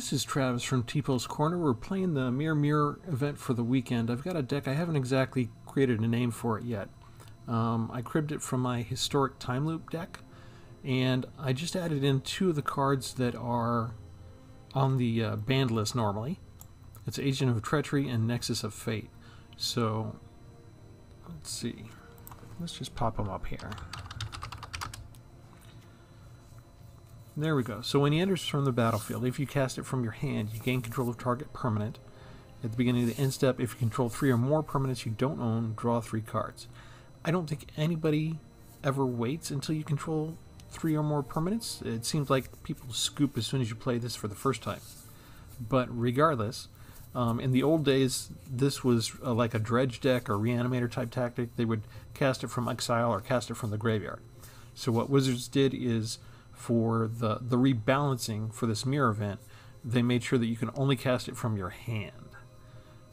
this is Travis from Tpull's Corner. We're playing the Mirror Mirror event for the weekend. I've got a deck. I haven't exactly created a name for it yet. Um, I cribbed it from my historic time loop deck, and I just added in two of the cards that are on the uh, banned list normally. It's Agent of Treachery and Nexus of Fate. So, let's see. Let's just pop them up here. There we go. So when he enters from the battlefield, if you cast it from your hand, you gain control of target permanent. At the beginning of the end step, if you control three or more permanents you don't own, draw three cards. I don't think anybody ever waits until you control three or more permanents. It seems like people scoop as soon as you play this for the first time. But regardless, um, in the old days, this was uh, like a dredge deck or reanimator type tactic. They would cast it from exile or cast it from the graveyard. So what Wizards did is for the, the rebalancing for this mirror event, they made sure that you can only cast it from your hand.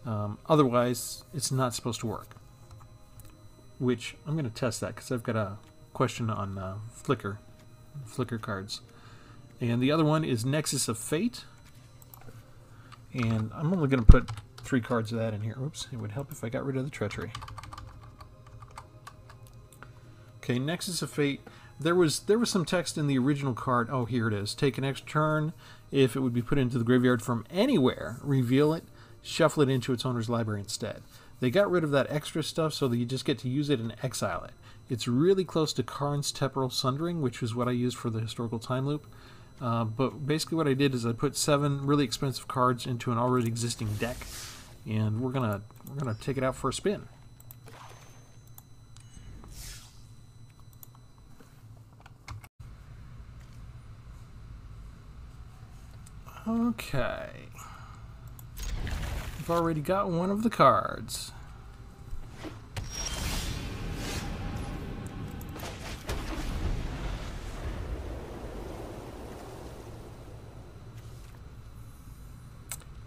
Um, otherwise, it's not supposed to work. Which I'm going to test that because I've got a question on uh, Flicker cards. And the other one is Nexus of Fate. And I'm only going to put three cards of that in here. Oops, it would help if I got rid of the treachery. Okay, Nexus of Fate there was there was some text in the original card. Oh, here it is. Take an extra turn. If it would be put into the graveyard from anywhere, reveal it, shuffle it into its owner's library instead. They got rid of that extra stuff so that you just get to use it and exile it. It's really close to Karn's Temporal Sundering, which is what I used for the historical time loop. Uh, but basically, what I did is I put seven really expensive cards into an already existing deck, and we're gonna we're gonna take it out for a spin. Okay. I've already got one of the cards.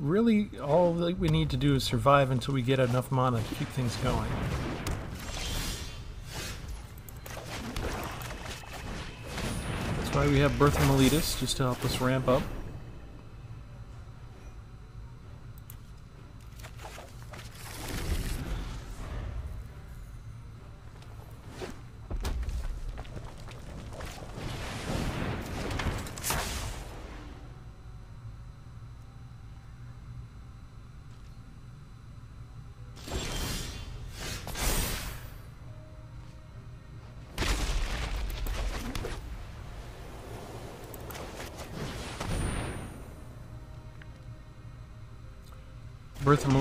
Really, all that we need to do is survive until we get enough mana to keep things going. That's why we have Birth of Meletis, just to help us ramp up.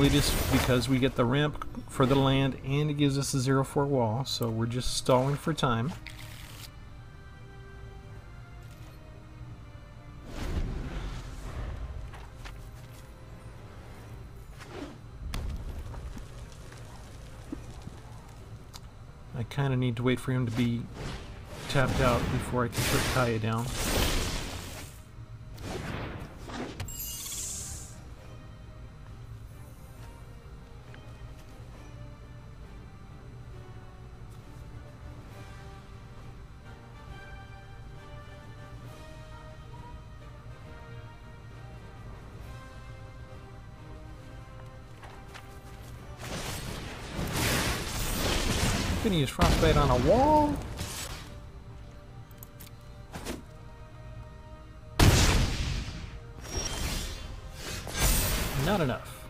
Of because we get the ramp for the land and it gives us a 0-4 wall, so we're just stalling for time. I kind of need to wait for him to be tapped out before I can put Kaya down. Gonna use frostbite on a wall. Not enough.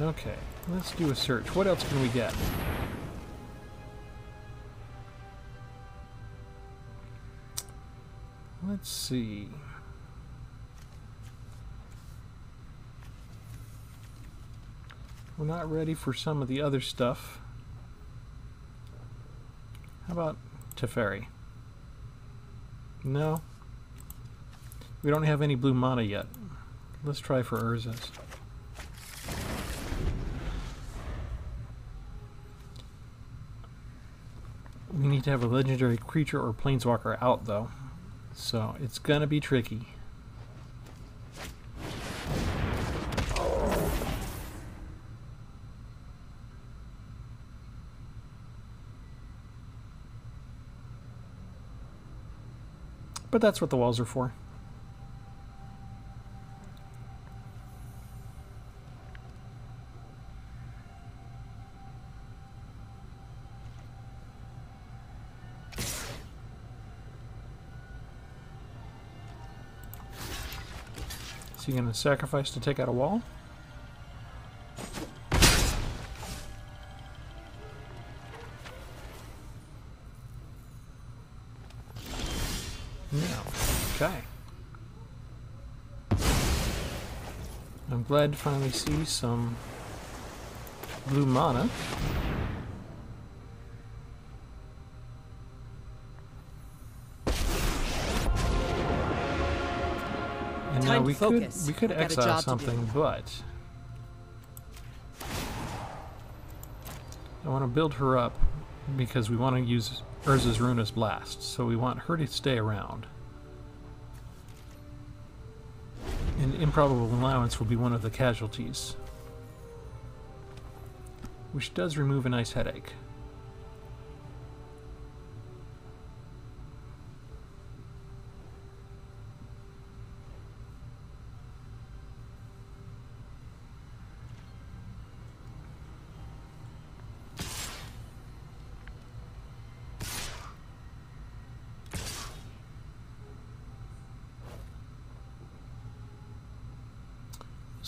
Okay, let's do a search. What else can we get? Let's see. We're not ready for some of the other stuff. How about Teferi? No. We don't have any blue mana yet. Let's try for Urza's. We need to have a legendary creature or planeswalker out though. So it's gonna be tricky. But that's what the walls are for. So you're going to sacrifice to take out a wall? No. Okay. I'm glad to finally see some blue mana. And now Time to we could we could I've exile job to do. something, but I want to build her up because we want to use Urza's Ruinous Blast, so we want her to stay around. And Improbable Alliance will be one of the casualties. Which does remove a nice headache.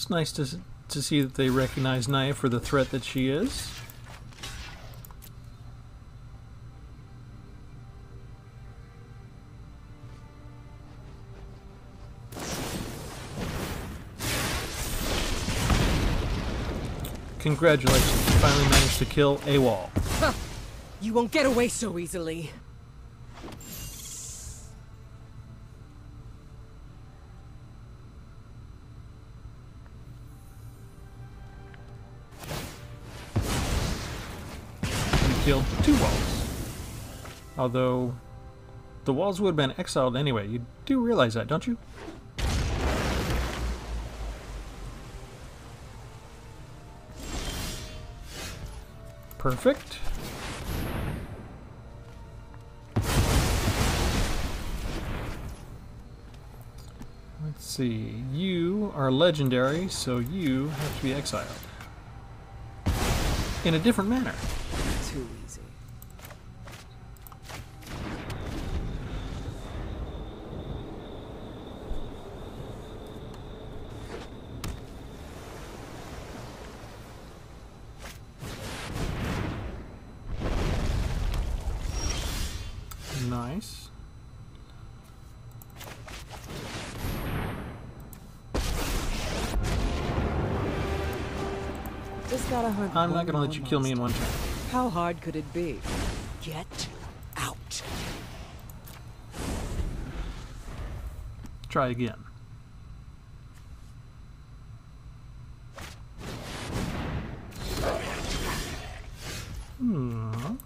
It's nice to, to see that they recognize Kaya for the threat that she is. Congratulations, you finally managed to kill a wall. You won't get away so easily. Killed two walls. Although, the walls would have been exiled anyway. You do realize that, don't you? Perfect. Let's see. You are legendary, so you have to be exiled. In a different manner. Too easy. Nice. Just gotta hunt. I'm not gonna let you kill me in one turn. How hard could it be? Get out. Try again. Hmm.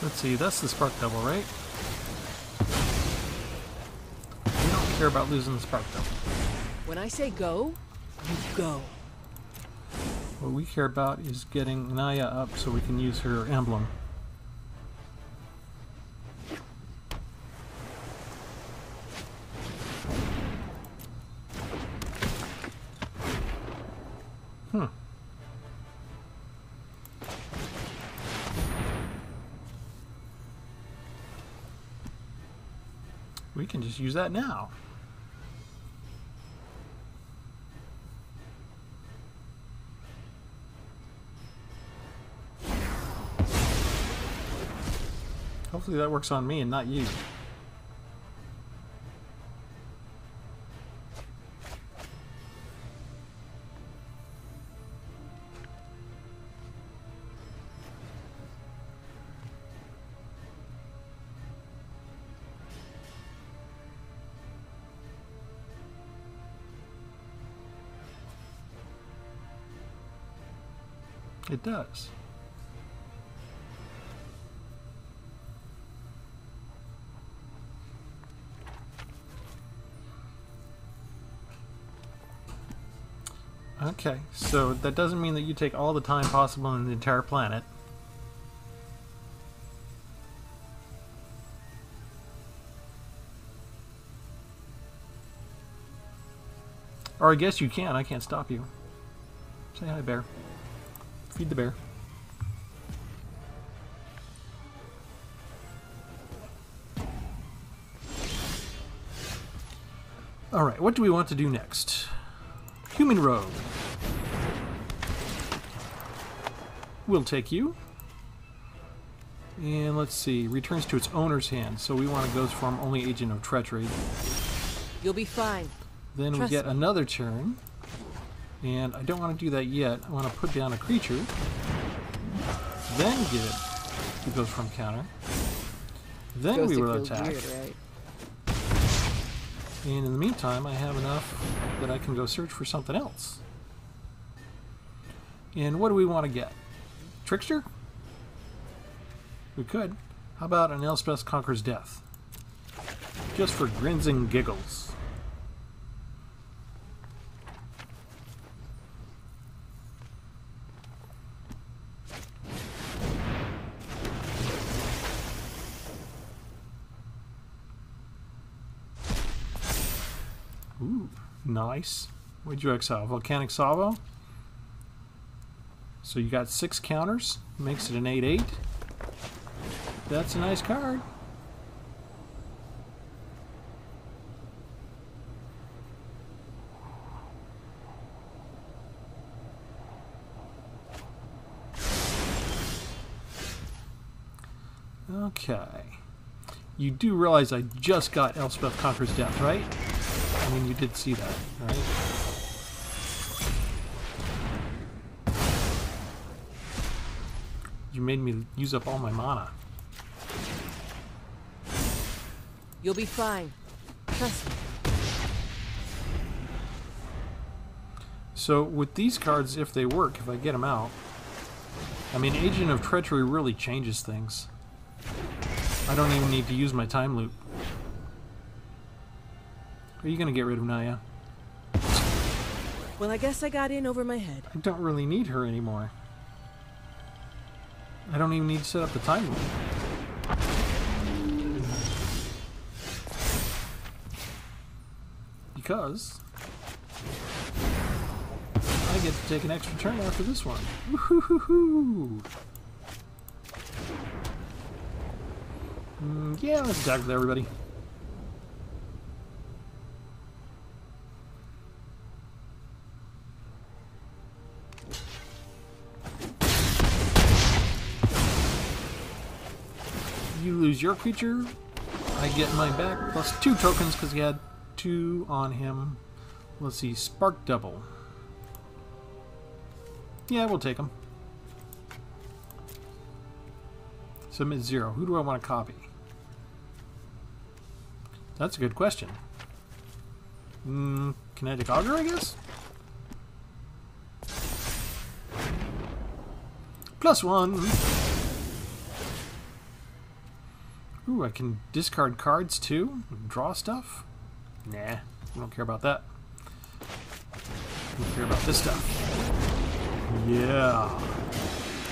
Let's see, that's the Spark Double, right? We don't care about losing the Spark Double. When I say go, you go. What we care about is getting Kaya up so we can use her emblem. Hmm. We can just use that now. Hopefully that works on me and not you. It does. Okay, so that doesn't mean that you take all the time possible in the entire planet. Or I guess you can, I can't stop you. Say hi, bear. Feed the bear. Alright, what do we want to do next? Human rogue. We'll take you. And let's see, returns to its owner's hand. So we want to Ghost Form only Agent of Treachery. You'll be fine. Then Trust we get me. another turn. And I don't want to do that yet. I want to put down a creature. Then get it to Ghost Form counter. Then we will attack. weird, right? And in the meantime, I have enough that I can go search for something else. And what do we want to get? Trickster? We could. How about an Elspeth Conquers Death? Just for grins and giggles. Ooh, nice. What'd you exile? Volcanic Salvo? So you got six counters, makes it an 8 8. That's a nice card. Okay. You do realize I just got Elspeth Conquers Death, right? I mean, you did see that, right? You made me use up all my mana. You'll be fine. Trust me. So with these cards, if they work, if I get them out, I mean, Agent of Treachery really changes things. I don't even need to use my time loop. Are you gonna get rid of Kaya? Well, I guess I got in over my head. I don't really need her anymore. I don't even need to set up the time. Because I get to take an extra turn after this one. Mm, yeah, let's attack with everybody. You lose your creature. I get mine back plus two tokens because he had two on him. Let's see, Spark Double. Yeah, we'll take him. Submit zero. Who do I want to copy? That's a good question. Mm, Kinetic Augur, I guess? Plus one. Ooh, I can discard cards too? Draw stuff? Nah, I don't care about that. I don't care about this stuff. Yeah.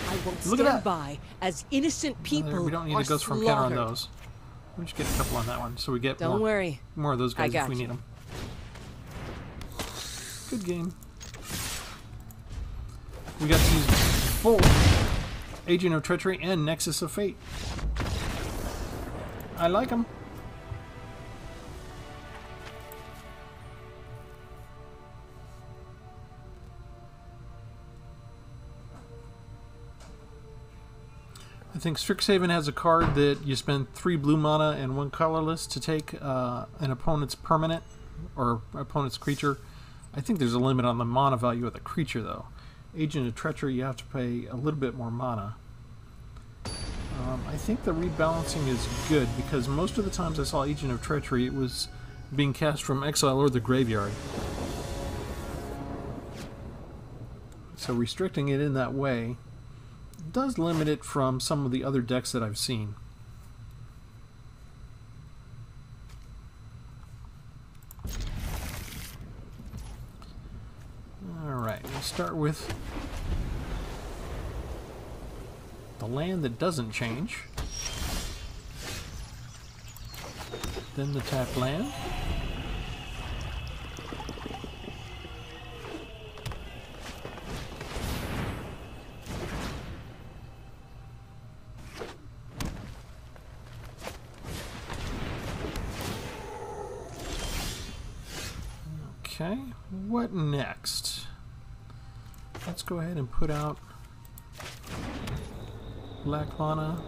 I won't Look at that. by as innocent people we don't need to go from counter on those. We'll just get a couple on that one so we get Don't more, worry. more of those guys if we you. need them. Good game. We got to use full Agent of Treachery and Nexus of Fate. I like them. I think Strixhaven has a card that you spend three blue mana and one colorless to take uh, an opponent's permanent or opponent's creature. I think there's a limit on the mana value of the creature, though. Agent of Treachery, you have to pay a little bit more mana. Um, I think the rebalancing is good because most of the times I saw Agent of Treachery, it was being cast from exile or the graveyard. So restricting it in that way does limit it from some of the other decks that I've seen. Alright, we'll start with the land that doesn't change. Then the tap land. Okay, what next? Let's go ahead and put out Black Mana.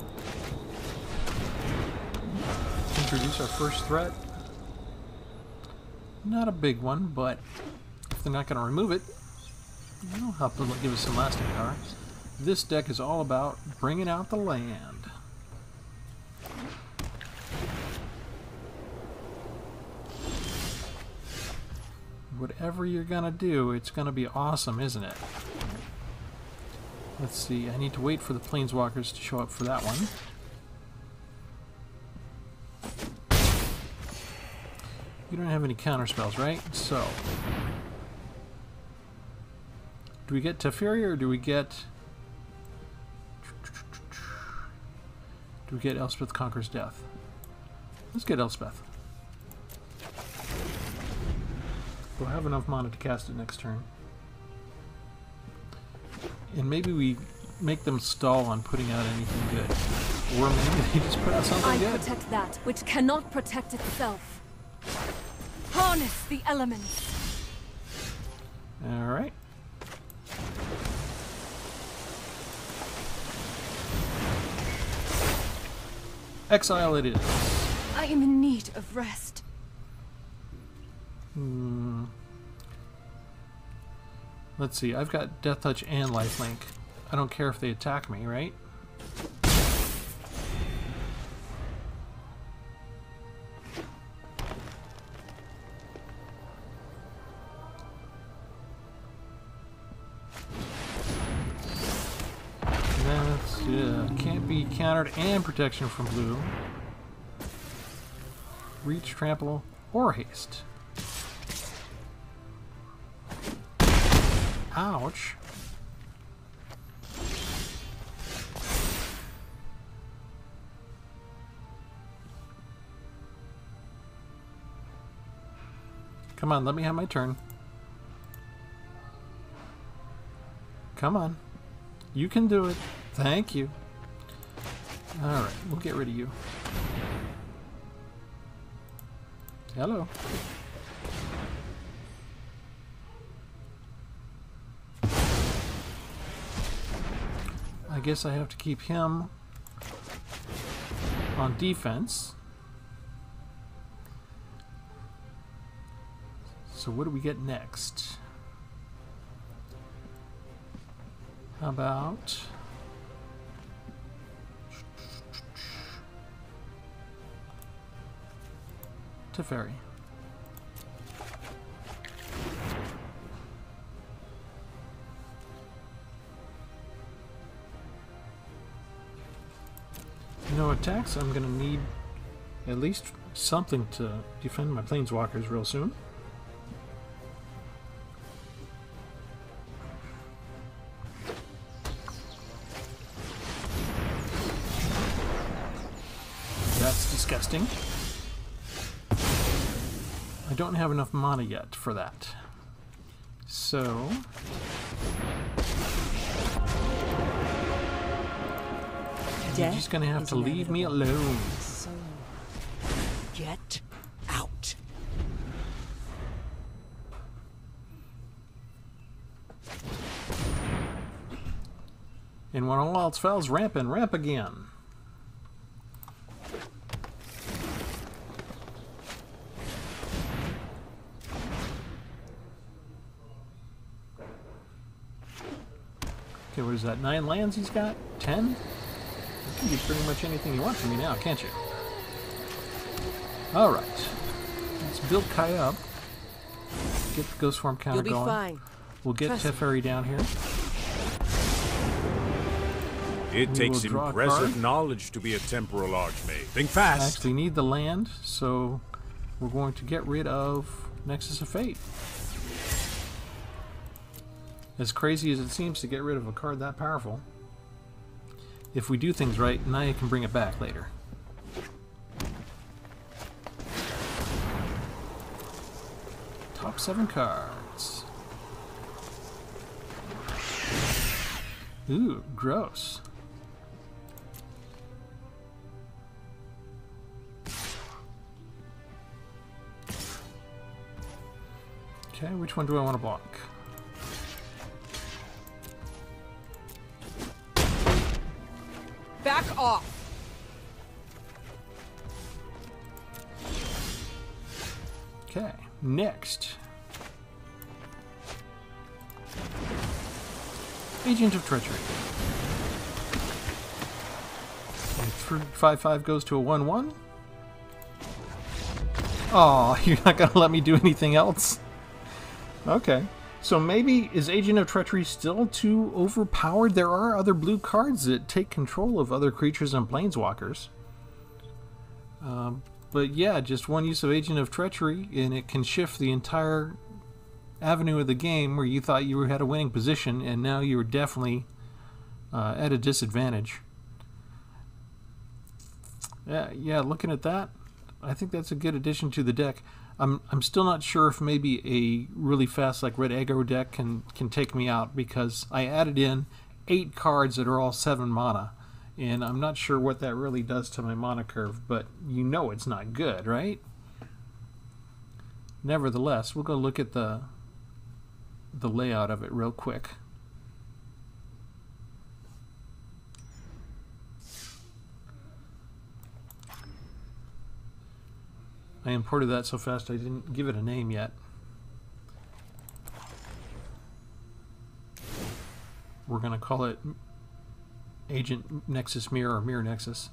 Introduce our first threat. Not a big one, but if they're not going to remove it, it'll help them give us some lasting power. This deck is all about bringing out the land. Whatever you're going to do, it's going to be awesome, isn't it? Let's see, I need to wait for the planeswalkers to show up for that one. You don't have any counter spells, right? So, do we get Teferi or do we get... Do we get Elspeth Conquers Death? Let's get Elspeth. We'll have enough mana to cast it next turn. And maybe we make them stall on putting out anything good. Or maybe they just put out something I good. protect that which cannot protect itself. Harness the elements. Alright. Exile it is. I am in need of rest. Hmm. Let's see, I've got Death Touch and Lifelink. I don't care if they attack me, right? That's, uh, can't be countered and protection from blue. Reach, trample, or haste. Ouch. Come on, let me have my turn. Come on. You can do it. Thank you. Alright, we'll get rid of you. Hello. I guess I have to keep him on defense. So what do we get next? How about Teferi? No attacks, I'm gonna need at least something to defend my planeswalkers real soon. That's disgusting. I don't have enough mana yet for that. So... You're just gonna have to leave me alone. So, get out. And when all else fails, ramp and ramp again. Okay, what is that? Nine lands he's got? Ten? You can do pretty much anything you want from me now, can't you? Alright. Let's build Kai up. Get the Ghost Form counter You'll be going. fine. We'll get Trust me. Teferi down here. It We takes will draw a impressive knowledge to be a temporal archmage. Think fast. actually need the land, so we're going to get rid of Nexus of Fate. As crazy as it seems to get rid of a card that powerful, if we do things right, Kaya can bring it back later. Top seven cards. Ooh, gross. Okay, which one do I want to block? Back off! Okay, next. Agent of Treachery. And 5-5 goes to a 1-1. Oh, you're not going to let me do anything else? Okay. So maybe is Agent of Treachery still too overpowered? There are other blue cards that take control of other creatures and planeswalkers. Um, but yeah, just one use of Agent of Treachery, and it can shift the entire avenue of the game where you thought you had a winning position, and now you're definitely uh, at a disadvantage. Yeah, yeah. Looking at that, I think that's a good addition to the deck. I'm I'm still not sure if maybe a really fast like red aggro deck can can take me out because I added in eight cards that are all seven mana, and I'm not sure what that really does to my mana curve. But you know it's not good, right? Nevertheless, we'll go look at the the layout of it real quick. I imported that so fast I didn't give it a name yet. We're going to call it Agent Nexus Mirror or Mirror Nexus.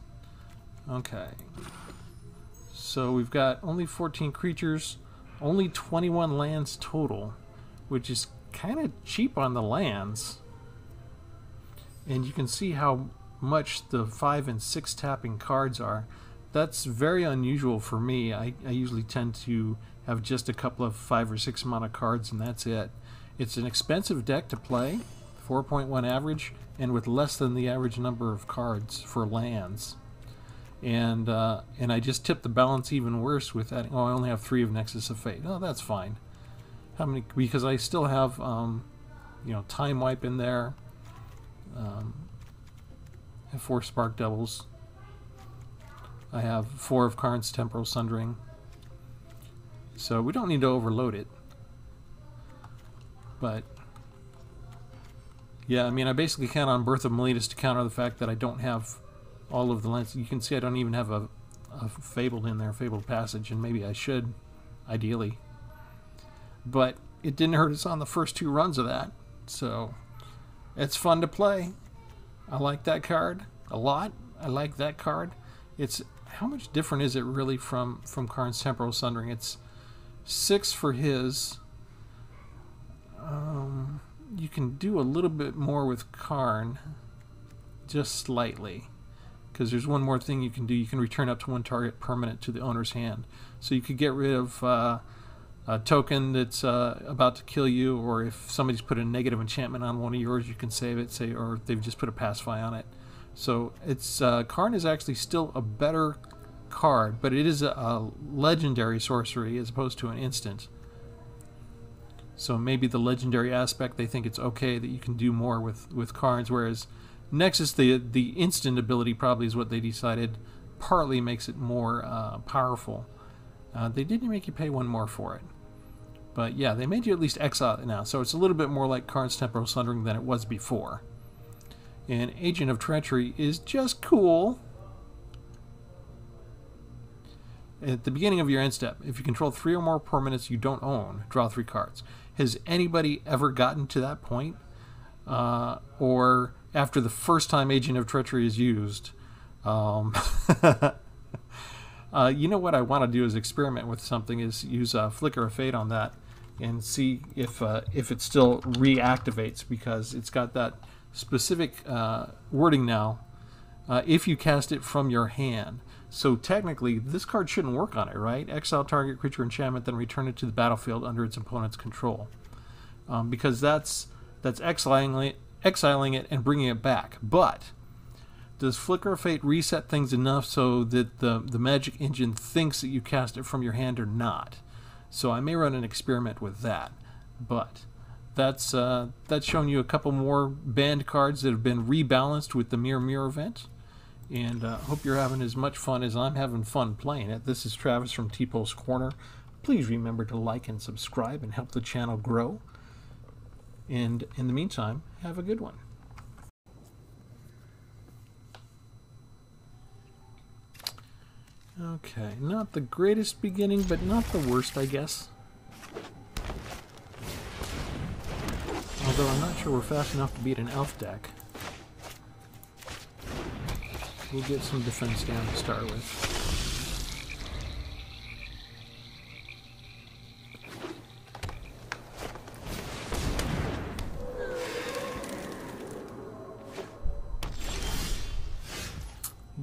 Okay. So we've got only 14 creatures, only 21 lands total, which is kind of cheap on the lands. And you can see how much the 5 and 6 tapping cards are that's very unusual for me. I, I usually tend to have just a couple of five or six mana cards and that's it. It's an expensive deck to play, 4.1 average, and with less than the average number of cards for lands. And uh, and I just tipped the balance even worse with adding. Oh, I only have three of Nexus of Fate. Oh, that's fine. How many? Because I still have, um, you know, Time Wipe in there. Um, and four Spark Doubles. I have four of Karn's Temporal Sundering. So we don't need to overload it. But, yeah, I mean, I basically count on Birth of Meletis to counter the fact that I don't have all of the lands. You can see I don't even have a, a Fabled in there, Fabled Passage, and maybe I should, ideally. But it didn't hurt us on the first two runs of that. So, it's fun to play. I like that card a lot. I like that card. It's how much different is it really from from Karn's Temporal Sundering? It's six for his. Um, you can do a little bit more with Karn, just slightly, because there's one more thing you can do. You can return up to one target permanent to the owner's hand. So you could get rid of uh, a token that's uh, about to kill you, or if somebody's put a negative enchantment on one of yours, you can save it. Say, or they've just put a pacify on it. So it's uh, Karn is actually still a better card, but it is a, a legendary sorcery as opposed to an instant. So maybe the legendary aspect, they think it's okay that you can do more with, with cards, whereas Nexus, the the instant ability probably is what they decided partly makes it more uh, powerful. Uh, they didn't make you pay one more for it. But yeah, they made you at least exile it now, so it's a little bit more like Karn's Temporal Sundering than it was before. And Agent of Treachery is just cool. At the beginning of your end step, if you control three or more permanents you don't own, draw three cards. Has anybody ever gotten to that point? Uh, or after the first time Agent of Treachery is used? Um, uh, you know what I want to do is experiment with something, is use a Flicker of Fate on that and see if uh, if it still reactivates because it's got that specific uh, wording now uh, if you cast it from your hand. So technically, this card shouldn't work on it, right? Exile target creature enchantment, then return it to the battlefield under its opponent's control, um, because that's that's exiling it, exiling it and bringing it back. But does Flicker of Fate reset things enough so that the the Magic Engine thinks that you cast it from your hand or not? So I may run an experiment with that, but that's uh, that's shown you a couple more banned cards that have been rebalanced with the Mirror Mirror event. And uh, hope you're having as much fun as I'm having fun playing it. This is Travis from Tpull's Corner, Please remember to like and subscribe and help the channel grow. And in the meantime, have a good one. Okay, not the greatest beginning, but not the worst, I guess. Although I'm not sure we're fast enough to beat an elf deck. We'll get some defense down to start with.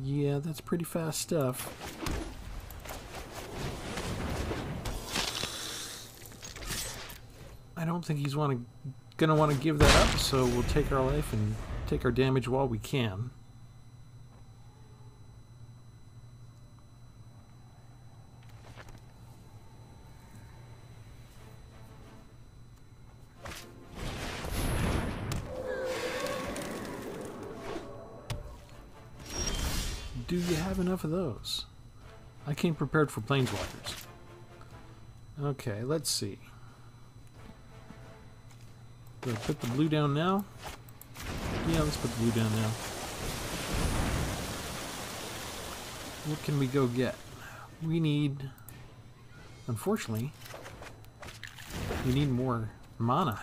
Yeah, that's pretty fast stuff. I don't think he's want to, gonna want to give that up, so we'll take our life and take our damage while we can. Do you have enough of those? I came prepared for planeswalkers. Okay, let's see. Do I put the blue down now? Yeah, let's put the blue down now. What can we go get? We need... Unfortunately, we need more mana.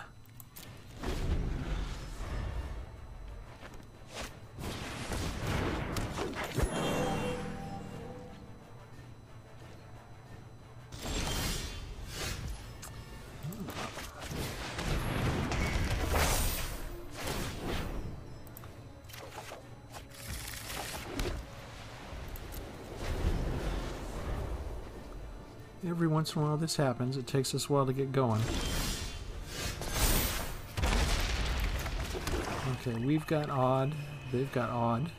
Once in a while this happens. It takes us a while to get going. Okay, we've got odd. They've got odd.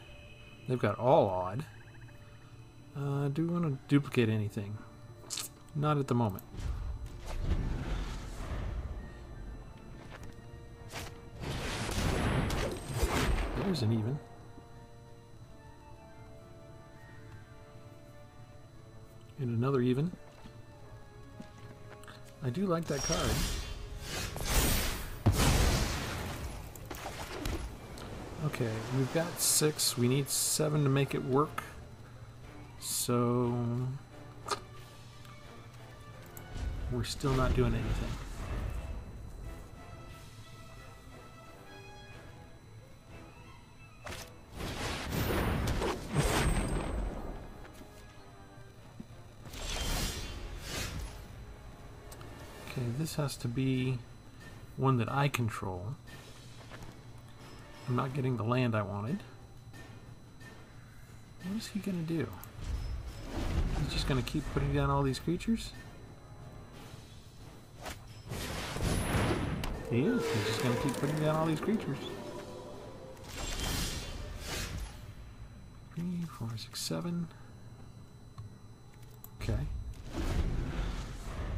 They've got all odd. Uh, do we want to duplicate anything? Not at the moment. There's an even. And another even. I do like that card. Okay, we've got six. We need seven to make it work. So... We're still not doing anything. This has to be one that I control. I'm not getting the land I wanted. What is he gonna do? He's just gonna keep putting down all these creatures? He is. He's just gonna keep putting down all these creatures. Three, four, six, seven.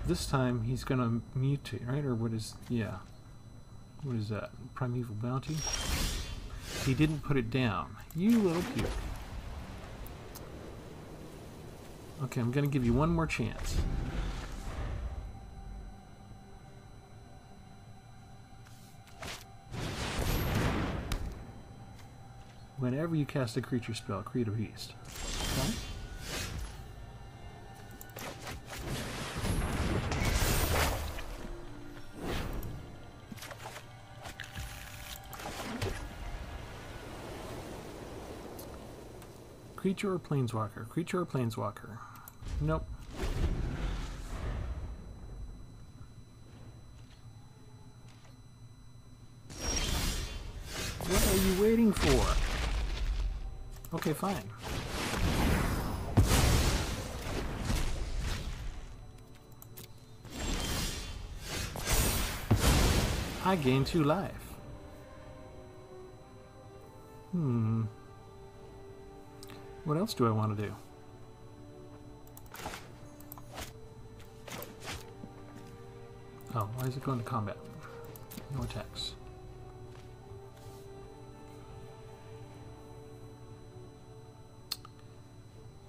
This time he's gonna mutate, right? Or what is, yeah. What is that? Primeval Bounty? He didn't put it down. You little puke. Okay, I'm gonna give you one more chance. Whenever you cast a creature spell, create a beast. Creature or planeswalker? Creature or planeswalker? Nope. What are you waiting for? Okay, fine. I gain two life. Hmm. What else do I want to do? Oh, why is it going to combat? No attacks.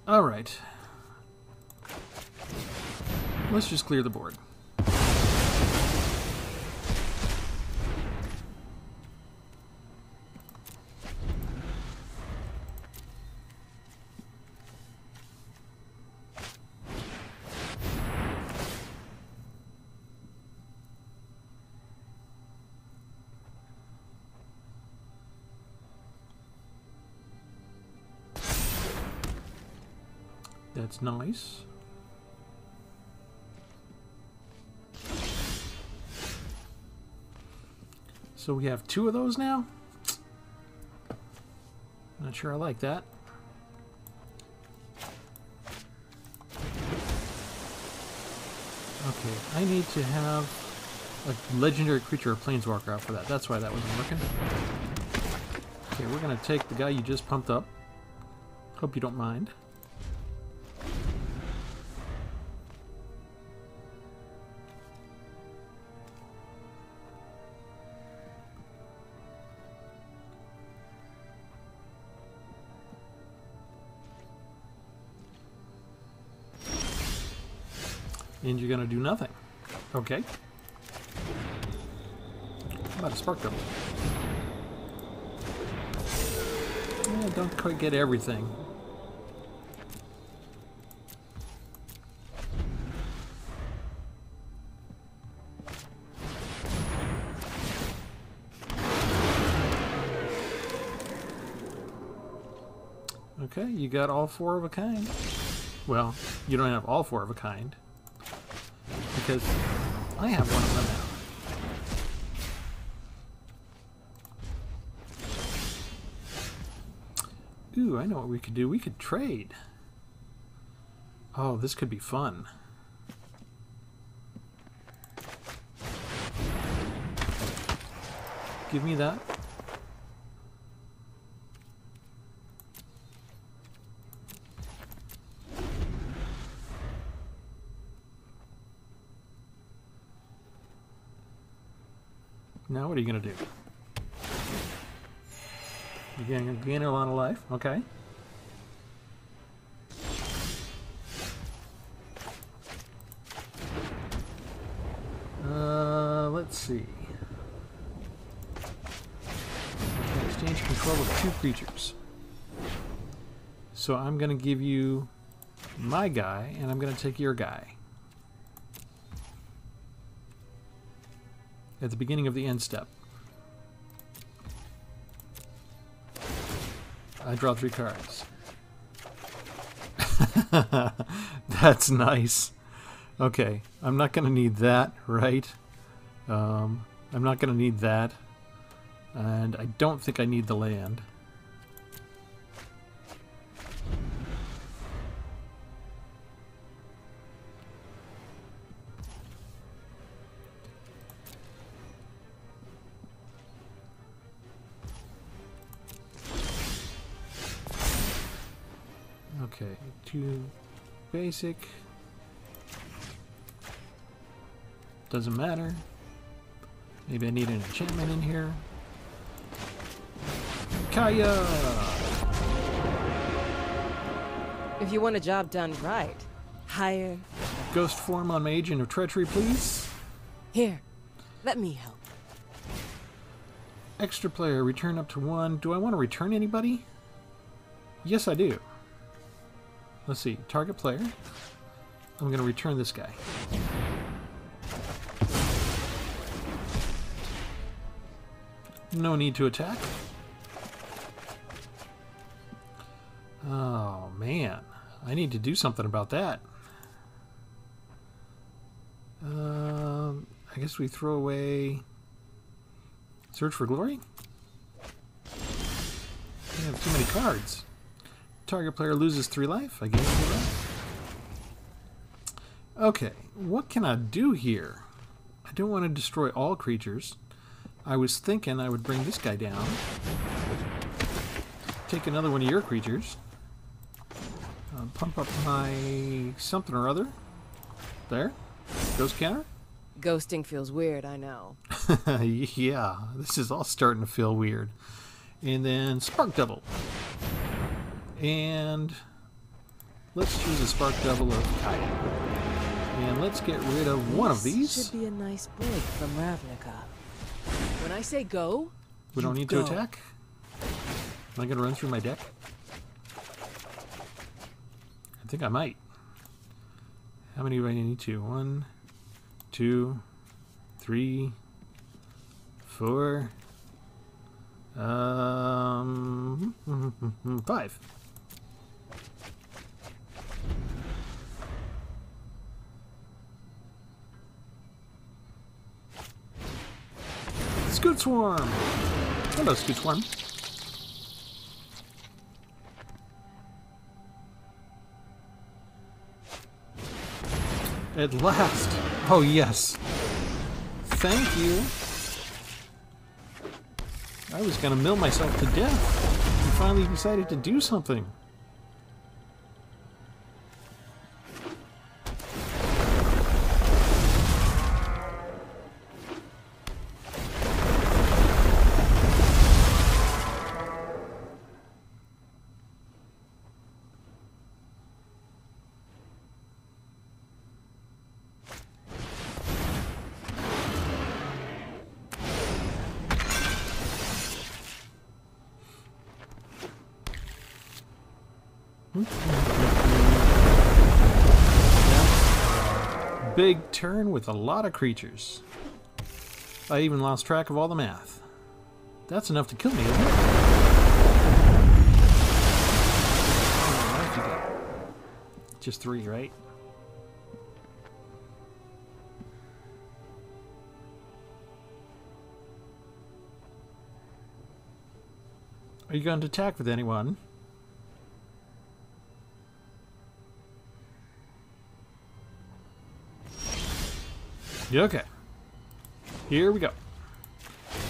Alright. Let's just clear the board. That's nice. So we have two of those now? Not sure I like that. Okay, I need to have a legendary creature or planeswalker out for that. That's why that wasn't working. Okay, we're gonna take the guy you just pumped up. Hope you don't mind. And you're gonna do nothing. Okay. How about a spark double? Yeah, don't quite get everything. Okay, you got all four of a kind. Well, you don't have all four of a kind. Because I have one of them now. Ooh, I know what we could do. We could trade. Oh, this could be fun. Give me that. Now what are you going to do? You're going to gain a lot of life? Okay. Uh, let's see. exchange control of two creatures. So I'm going to give you my guy, and I'm going to take your guy. At the beginning of the end step. I draw three cards. That's nice. Okay, I'm not going to need that, right? Um, I'm not going to need that. And I don't think I need the land. Okay, two basic. Doesn't matter. Maybe I need an enchantment in here. Kaya! If you want a job done right, hire. Ghost form on my agent of treachery, please. Here, let me help. Extra player, return up to one. Do I want to return anybody? Yes, I do. Let's see, target player. I'm going to return this guy. No need to attack. Oh, man. I need to do something about that. Um, I guess we throw away Search for Glory? We have too many cards. Target player loses three life. I gain three life. Okay, what can I do here? I don't want to destroy all creatures. I was thinking I would bring this guy down. Take another one of your creatures. Uh, pump up my something or other. There. Ghost counter. Ghosting feels weird, I know. yeah, this is all starting to feel weird. And then Spark Double. And let's choose a Spark Double of Kaya. And let's get rid of one of This these. Should be a nice break from Ravnica. When I say go, We don't need to go. attack. Am I going to run through my deck? I think I might. How many do I need to? One, two, three, four, um, five. Scute Swarm! Hello, Scute Swarm. At last! Oh, yes. Thank you. I was gonna mill myself to death. You finally decided to do something. With a lot of creatures. I even lost track of all the math. That's enough to kill me, isn't it? Just three, right? Are you going to attack with anyone? Okay. Here we go.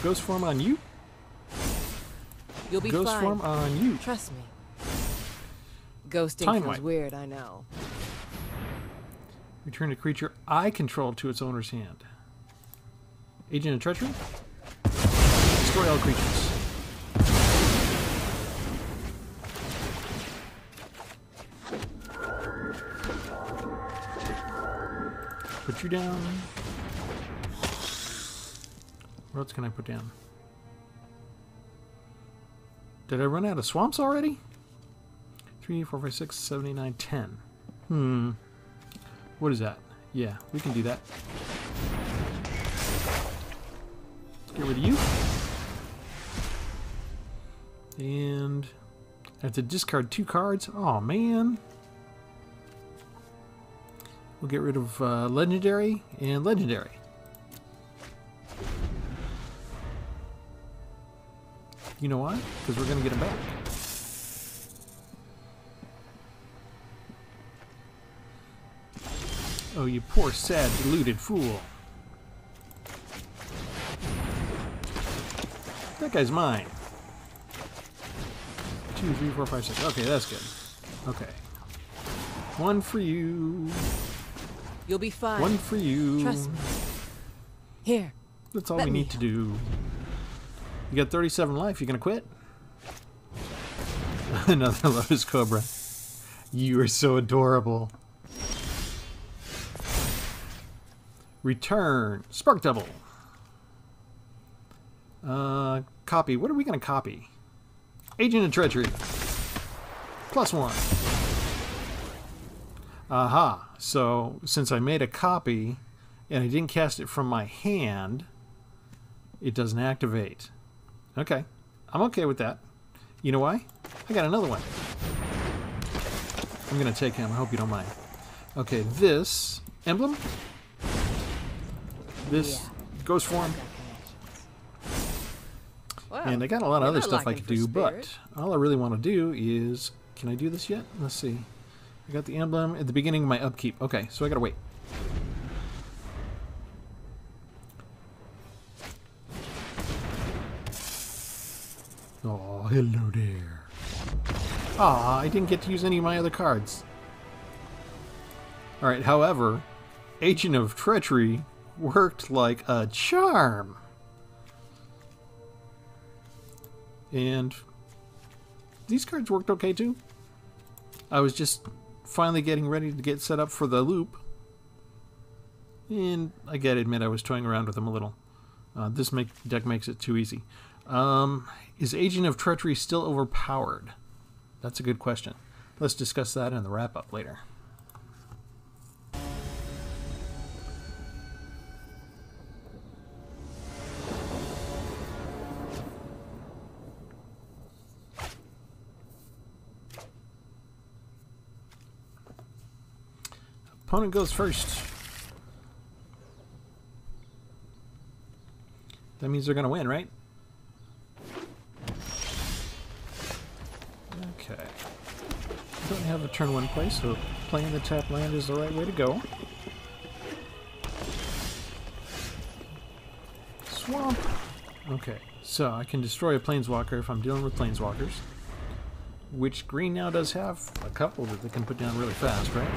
Ghost form on you. you'll be Ghost fine. form on you. Trust me. Ghosting Time feels weird, I know. Return a creature I control to its owner's hand. Agent of Treachery. Destroy all creatures. Put you down. What else can I put down? Did I run out of swamps already? 3, 4, 5, 6, 7, 8, 9, 10. Hmm. What is that? Yeah, we can do that. Let's get rid of you. And I have to discard two cards. Oh man. We'll get rid of uh, legendary and legendary. You know why? Because we're going to get them back. Oh, you poor, sad, deluded fool. That guy's mine. Two, three, four, five, six. Okay, that's good. Okay. One for you. You'll be fine. One for you. Trust me. Here. That's all Let we need to do. You got 37 life. You gonna quit? Another Lotus Cobra. You are so adorable. Return. Spark Double. Uh, copy. What are we gonna copy? Agent of Treachery. Plus one. Aha. So, since I made a copy and I didn't cast it from my hand, it doesn't activate. Okay. I'm okay with that. You know why? I got another one. I'm going to take him. I hope you don't mind. Okay, this emblem. This Yeah. ghost form. Wow. And I got a lot of other stuff I could for do, but all I really want to do is. Can I do this yet? Let's see. I got the emblem at the beginning of my upkeep. Okay, so I gotta wait. Hello there. Aw, I didn't get to use any of my other cards. Alright, however, Agent of Treachery worked like a charm. And these cards worked okay too. I was just finally getting ready to get set up for the loop. And I gotta admit, I was toying around with them a little. Uh, this make, deck makes it too easy. Um, is Agent of Treachery still overpowered? That's a good question. Let's discuss that in the wrap up later. Opponent goes first. That means they're going to win, right? Okay. Don't have a turn one play, so playing the tap land is the right way to go. Swamp. Okay, so I can destroy a planeswalker if I'm dealing with planeswalkers. Which green now does have a couple that they can put down really fast, right?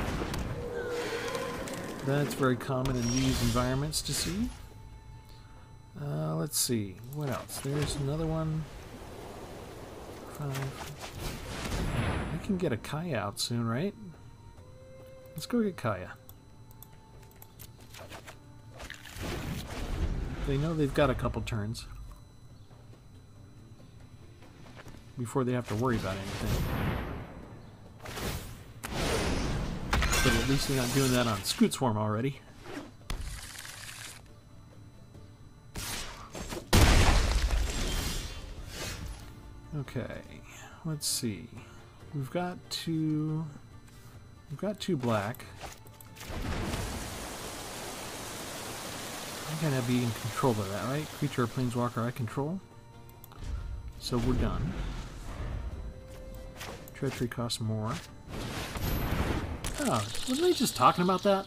That's very common in these environments to see. Uh, let's see. What else? There's another one. Five. I can get a Kaya out soon, right? Let's go get Kaya. They know they've got a couple turns. Before they have to worry about anything. But at least they're not doing that on Scute Swarm already. Okay, let's see. We've got two. We've got two black. I'm gonna be in control of that, right? Creature or planeswalker I control. So we're done. Treachery costs more. Oh, wasn't I just talking about that?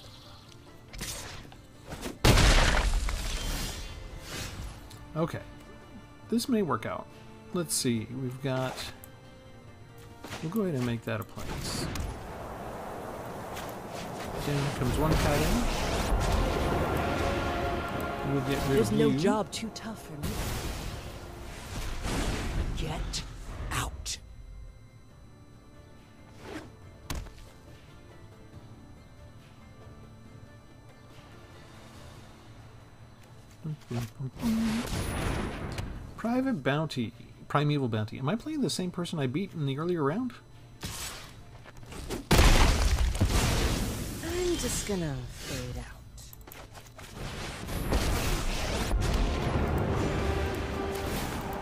Okay. This may work out. Let's see. We've got... We'll go ahead and make that a place. Down comes one Kaiden. We'll get rid There's of no you. job too tough for me. Get out. Private Bounty. Primeval Bounty. Am I playing the same person I beat in the earlier round? I'm just gonna fade out.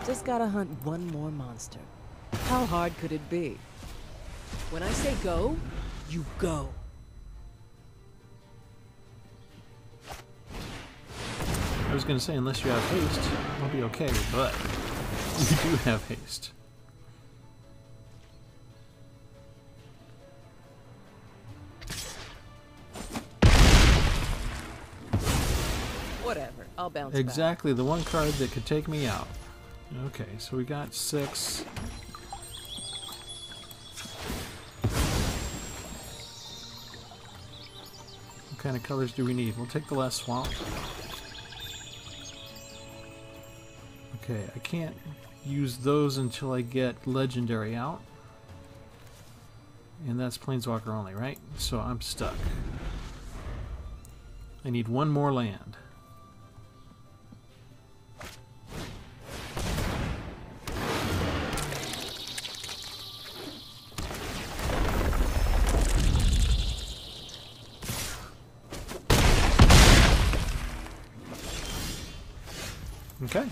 Just gotta hunt one more monster. How hard could it be? When I say go, you go. I was going to say, unless you have haste, I'll be okay, but you do have haste. Whatever, I'll bounce back. Exactly the one card that could take me out. Okay, so we got six. What kind of colors do we need? We'll take the last swamp. Okay, I can't use those until I get legendary out. And that's Planeswalker only, right? So I'm stuck. I need one more land. Okay.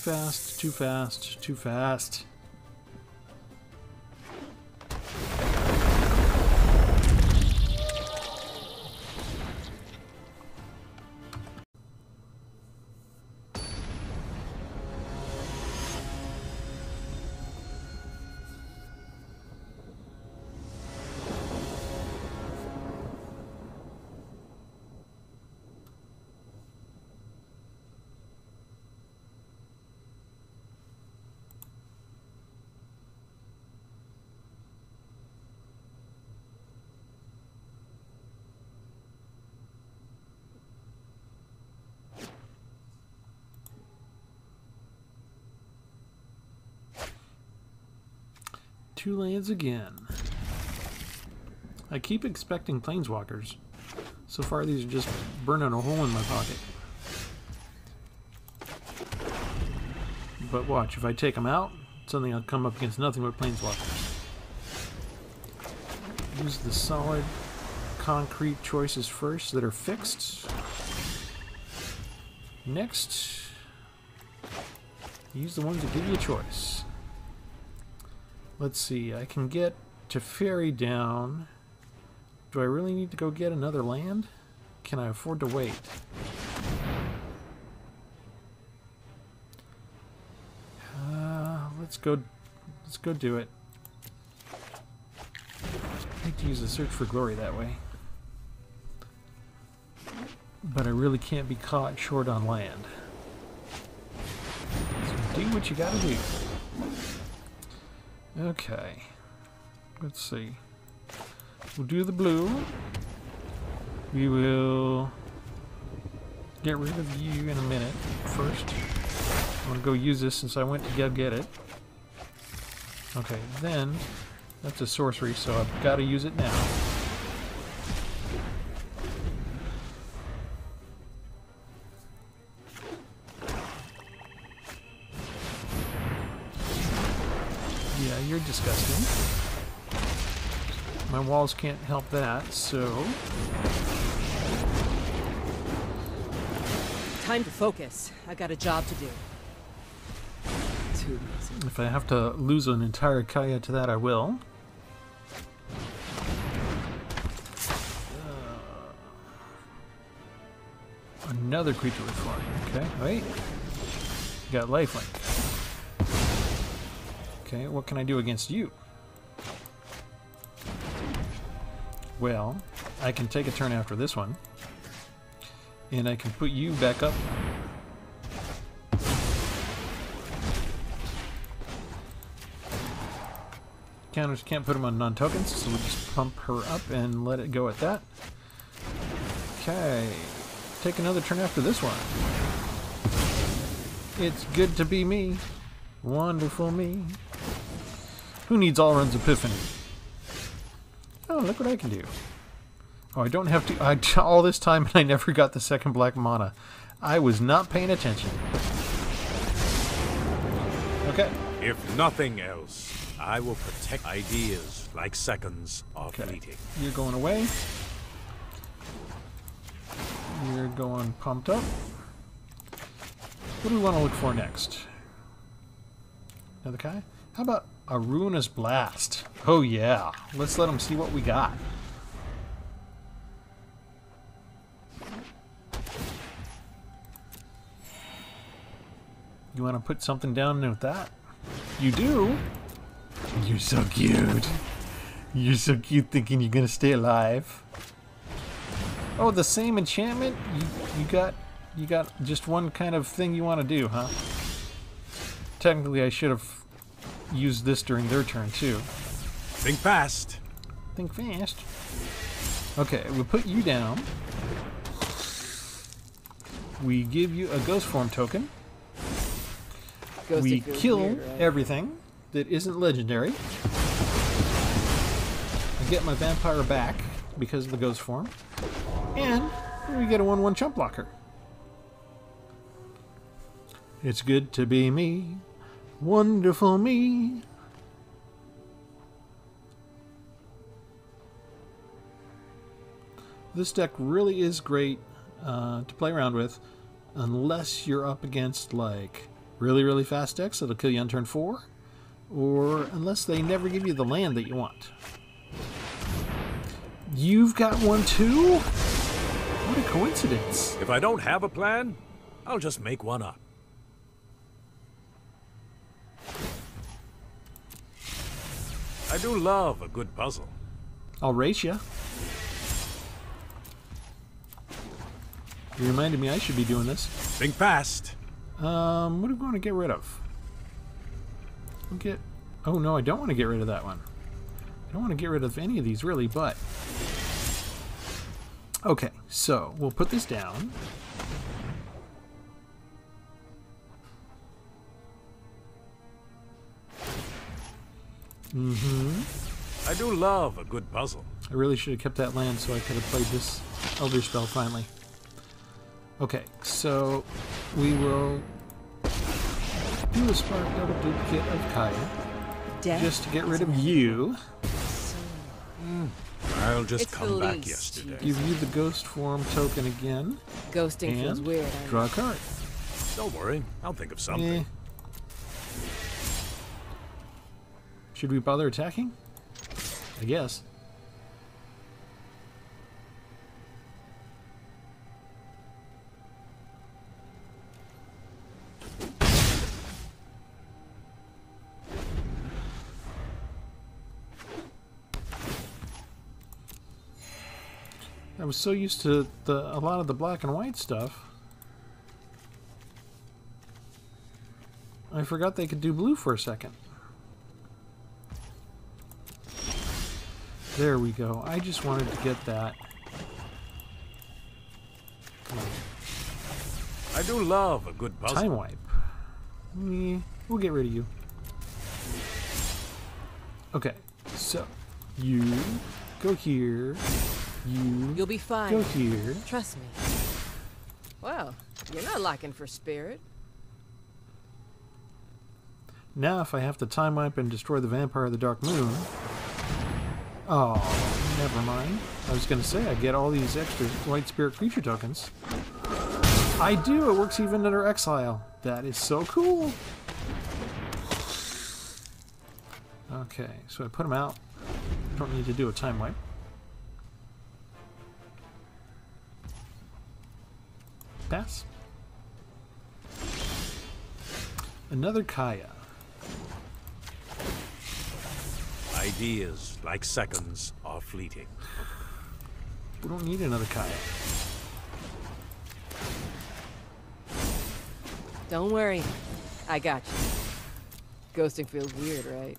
Fast, too fast, too fast. Two lands again. I keep expecting planeswalkers. So far, these are just burning a hole in my pocket. But watch, if I take them out, suddenly I'll come up against nothing but planeswalkers. Use the solid concrete choices first that are fixed. Next, use the ones that give you a choice. Let's see, I can get to Fairy down. Do I really need to go get another land? Can I afford to wait? Uh, let's go. Let's go do it. I hate to use the search for glory that way, but I really can't be caught short on land. So do what you gotta do. Okay. Let's see. We'll do the blue. We will get rid of you in a minute first. I'm gonna go use this since I went to go get it. Okay, then that's a sorcery, so I've got to use it now. You're disgusting. My walls can't help that, so... Time to focus. I got a job to do. If I have to lose an entire Kaya to that, I will. Uh, another creature with flying. Okay, wait. You got lifelink. Okay, what can I do against you? Well, I can take a turn after this one. And I can put you back up counters can't put them on non-tokens, so we'll just pump her up and let it go at that. Okay. Take another turn after this one. It's good to be me. Wonderful me. Who needs Alrund's Epiphany? Oh, look what I can do. Oh, I don't have to... I, all this time and I never got the second black mana. I was not paying attention. Okay. If nothing else, I will protect ideas like seconds are Okay. fleeting. You're going away. You're going pumped up. What do we want to look for next? Another guy? How about a ruinous blast? Oh yeah. Let's let them see what we got. You want to put something down with that? You do? You're so cute. You're so cute thinking you're gonna stay alive. Oh, the same enchantment? You, you got you got just one kind of thing you want to do, huh? Technically, I should have used this during their turn too. Think fast. Think fast. Okay, we put you down. We give you a ghost form token. Ghost we kill weird, right? everything that isn't legendary. I get my vampire back because of the ghost form. And we get a 1 1 chump blocker. It's good to be me. Wonderful me. This deck really is great uh, to play around with, unless you're up against like really, really fast decks that'll kill you on turn four, or unless they never give you the land that you want. You've got one too? What a coincidence. If I don't have a plan, I'll just make one up. I do love a good puzzle. I'll race you. You reminded me I should be doing this. Think fast. Um, what do we want to get rid of? We'll get. Oh no, I don't want to get rid of that one. I don't want to get rid of any of these really, but. Okay, so we'll put this down. I do love a good puzzle. I really should have kept that land so I could have played this Elder spell finally. Okay, so we will do a spark double duplicate of Kaya Death just to get rid of inevitable. you. I'll just It's come back yesterday. Give you the ghost form token again Ghosting feels and weird. Draw a card. Don't worry, I'll think of something. Eh. Should we bother attacking? I guess. I was so used to the a lot of the black and white stuff. I forgot they could do blue for a second. There we go. I just wanted to get that. I do love a good puzzle. Time wipe. Eh, we'll get rid of you. Okay, so you go here. You You'll be fine. go here. Trust me. Well, you're not lacking for spirit. Now, if I have to time wipe and destroy the Vampire of the Dire Moon. Oh, never mind. I was going to say, I get all these extra White Spirit creature tokens. I do! It works even under Exile. That is so cool! Okay, so I put them out. Don't need to do a time wipe. Pass. Another Kaya. Ideas, like seconds, are fleeting. We don't need another Kaya. Don't worry. I got you. Ghosting feels weird, right?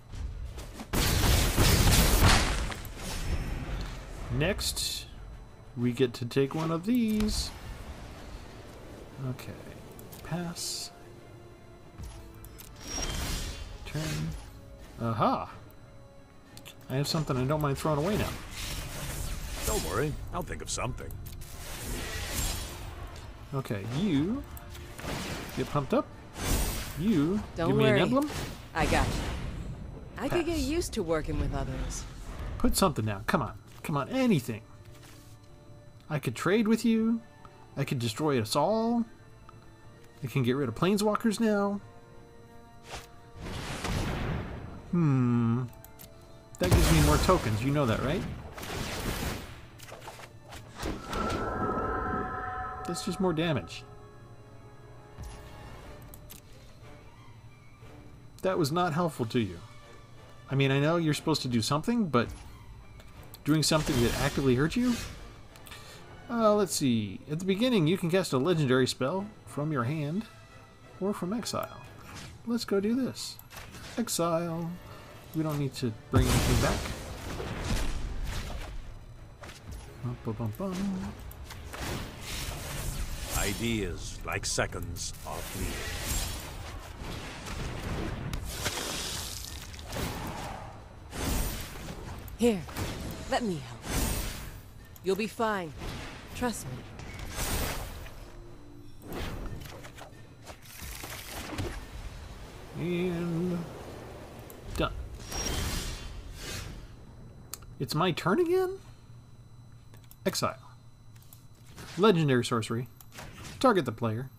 Next, we get to take one of these. Okay. Pass. Turn. Aha! I have something I don't mind throwing away now. Don't worry, I'll think of something. Okay, you get pumped up. You Don't give me worry. an emblem. I got you. I could get used to working with others. Put something down. Come on. Come on. Anything. I could trade with you. I could destroy us all. I can get rid of planeswalkers now. Hmm. That gives me more tokens. You know that, right? That's just more damage. That was not helpful to you. I mean, I know you're supposed to do something, but doing something that actively hurts you? Uh, let's see. At the beginning, you can cast a legendary spell from your hand or from exile. Let's go do this. Exile. We don't need to bring anything back. Bum, bum, bum, bum. Ideas, like seconds, are fleeting. Here, let me help. You'll be fine. Trust me. And It's my turn again? Exile. Legendary sorcery. Target the player.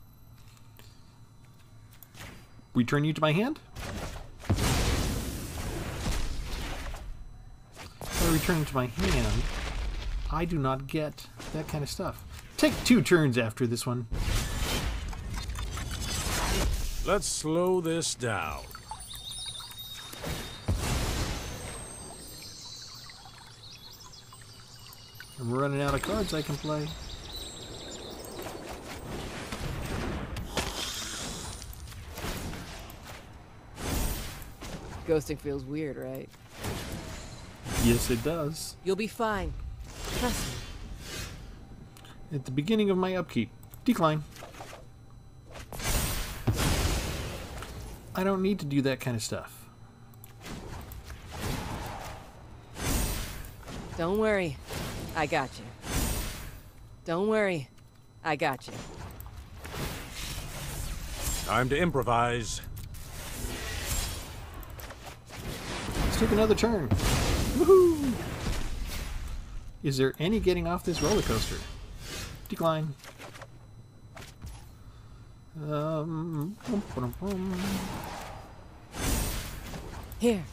Return you to my hand. By returning to my hand, I do not get that kind of stuff. Take two turns after this one. Let's slow this down. I'm running out of cards I can play. Ghosting feels weird, right? Yes, it does. You'll be fine. Trust me. At the beginning of my upkeep. Decline. I don't need to do that kind of stuff. Don't worry. I got you. Don't worry. I got you. Time to improvise. Let's take another turn. Woohoo! Is there any getting off this roller coaster? Decline. Um. bum, bum, bum. Here,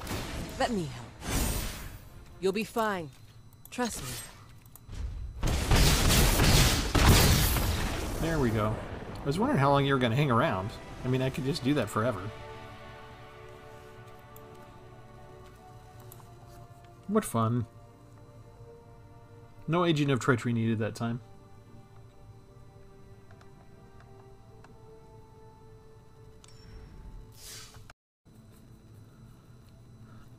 let me help. You'll be fine. Trust me. There we go. I was wondering how long you were going to hang around. I mean, I could just do that forever. What fun. No agent of treachery needed that time.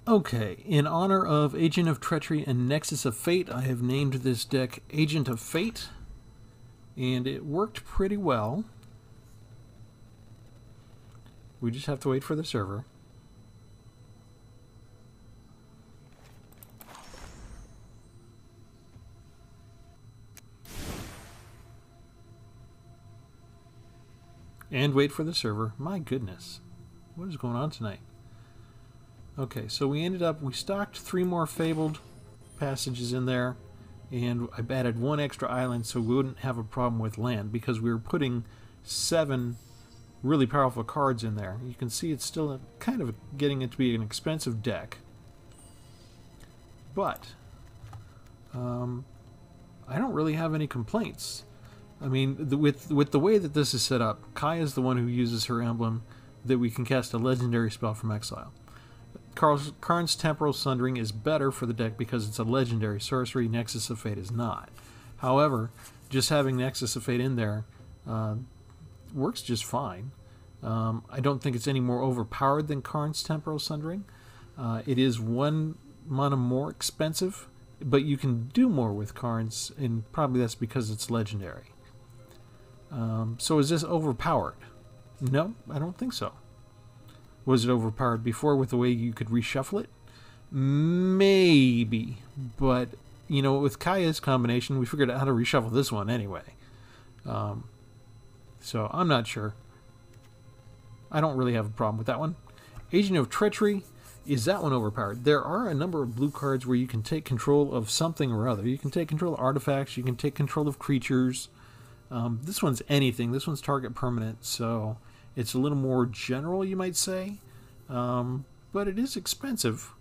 Okay, in honor of Agent of Treachery and Nexus of Fate, I have named this deck Agent of Fate, and it worked pretty well. We just have to wait for the server. And wait for the server. My goodness. What is going on tonight? Okay, so we ended up, we stocked three more Fabled passages in there, and I've added one extra island so we wouldn't have a problem with land because we were putting seven really powerful cards in there. You can see it's still kind of getting it to be an expensive deck. But, um, I don't really have any complaints. I mean, the, with with the way that this is set up, Kai is the one who uses her emblem that we can cast a legendary spell from exile. Karn's Temporal Sundering is better for the deck because it's a legendary sorcery. Nexus of Fate is not. However, just having Nexus of Fate in there uh, works just fine. Um, I don't think it's any more overpowered than Karn's Temporal Sundering. Uh, it is one mana more expensive, but you can do more with Karn's, and probably that's because it's legendary. Um, so is this overpowered? No, I don't think so. Was it overpowered before with the way you could reshuffle it? Maybe, but you know, with Kaya's combination, we figured out how to reshuffle this one anyway. Um, so I'm not sure. I don't really have a problem with that one. Agent of Treachery, is that one overpowered? There are a number of blue cards where you can take control of something or other. You can take control of artifacts, you can take control of creatures. Um, this one's anything. This one's target permanent, so it's a little more general, you might say. Um, but it is expensive.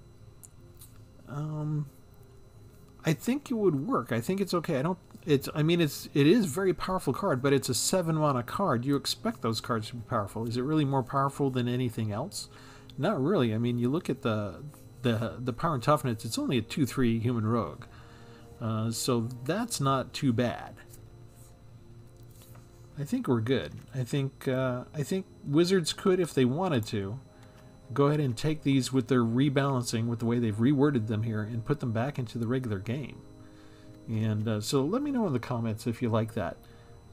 Um, I think it would work. I think it's okay. I don't. It's. I mean, it's. It is very powerful card, but it's a seven mana card. You expect those cards to be powerful. Is it really more powerful than anything else? Not really. I mean, you look at the the the power and toughness. It's only a two three human rogue, uh, so that's not too bad. I think we're good. I think uh, I think Wizards could, if they wanted to, go ahead and take these with their rebalancing, with the way they've reworded them here, and put them back into the regular game. And uh, so, let me know in the comments if you like that.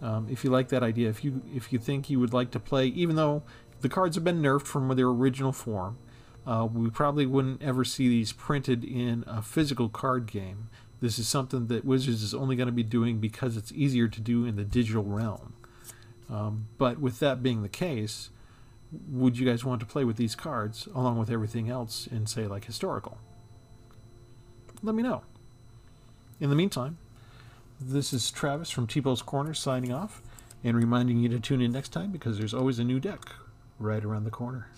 Um, if you like that idea, if you if you think you would like to play, even though the cards have been nerfed from their original form, uh, we probably wouldn't ever see these printed in a physical card game. This is something that Wizards is only going to be doing because it's easier to do in the digital realm. Um, but with that being the case, would you guys want to play with these cards along with everything else in, say, like historical? Let me know. In the meantime, this is Travis from Tpull's Corner signing off and reminding you to tune in next time because there's always a new deck right around the corner.